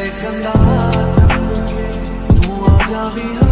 कंधा तू आ जावी